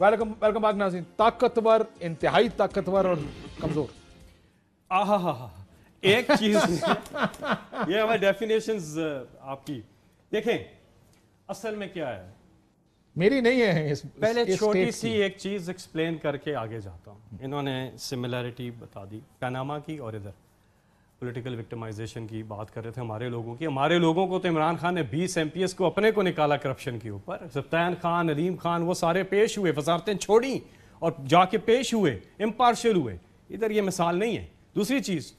Welcome welcome back नाजिन ताकतवर इंतहाई ताकतवर और कमज़ोर। आहा हा हा एक चीज़ ये हमारी डेफिनेशंस आपकी। देखें असल में क्या है? मेरी नहीं है इस, पहले इस छोटी सी एक चीज़ एक्सप्लेन करके आगे जाता हूँ। इन्होंने सिमिलैरिटी बता दी पैनामा की और इधर। पॉलिटिकल विक्टिमाइजेशन की बात कर रहे थे हमारे लोगों की। हमारे लोगों को तो इमरान खान ने 20 एम को अपने को निकाला करप्शन के ऊपर। सफ्तान खान नदीम खान, वो सारे पेश हुए, वजारतें छोड़ी और जाके पेश हुए इम्पार्शल हुए। इधर ये मिसाल नहीं है। दूसरी चीज़,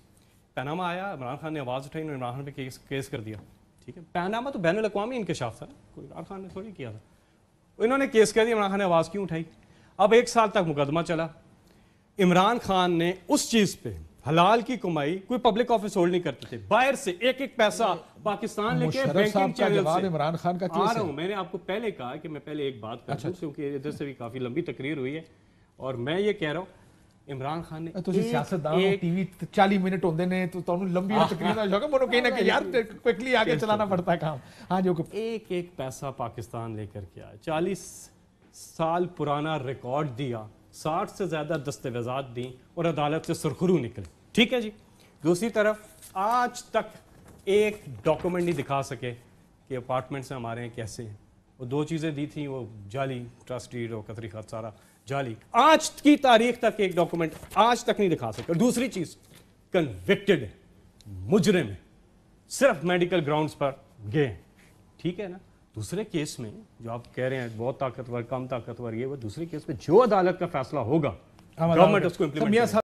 पैनामा आया, इमरान खान ने आवाज़ उठाई उन्होंने इमरान खान पे केस केस कर दिया। ठीक है? पैनामा तो बैन अवी इंकशाफ था कोई इमरान खान ने थोड़ी किया था। इन्होंने केस कर दिया, इमरान खान ने आवाज़ क्यों उठाई? अब एक साल तक मुकदमा चला। इमरान खान ने उस चीज़ पे हलाल की कमाई कोई पब्लिक ऑफ़िस होल्ड नहीं करते थे। बाहर से एक एक पैसा पाकिस्तान लेके बैंकिंग चैनल से इमरान खान का आ रहा हूँ। मैंने आपको पहले कहा कि मैं पहले एक बात कर अच्छा। क्योंकि इधर से भी काफ़ी लंबी तकरीर हुई है। और मैं ये कह रहा हूँ इमरान खान ने ਤੁਸੀਂ टीवी ਹੋ मिनट 40 ਮਿੰਟ तो तो लंबी ਤੁਹਾਨੂੰ ਲੰਬੀ ਤਕਰੀਰਾਂ ਜਾਗਾ ਮਨੋਂ ਕਹਿਣਾ ਕਿ क्विकली आगे चलाना पड़ता है काम। हाँ जो एक एक पैसा पाकिस्तान लेकर के आया। 40 साल पुराना रिकॉर्ड दिया 60 से ज़्यादा दस्तावेजात दी और अदालत से सुरखरू निकले। ठीक है जी। दूसरी तरफ़ आज तक एक डॉक्यूमेंट नहीं दिखा सके कि अपार्टमेंट्स हमारे हैं कैसे हैं। वो दो चीज़ें दी थी वो जाली ट्रस्ट डीड और कतरी खत सारा जाली। आज की तारीख तक एक डॉक्यूमेंट आज तक नहीं दिखा सके। दूसरी चीज़ कन्विक्टेड है मुजरिम है सिर्फ़ मेडिकल ग्राउंड्स पर गए। ठीक है ना? दूसरे केस में जो आप कह रहे हैं बहुत ताकतवर कम ताकतवर ये वो दूसरे केस में जो अदालत का फैसला होगा गवर्नमेंट उसको इम्प्लीमेंट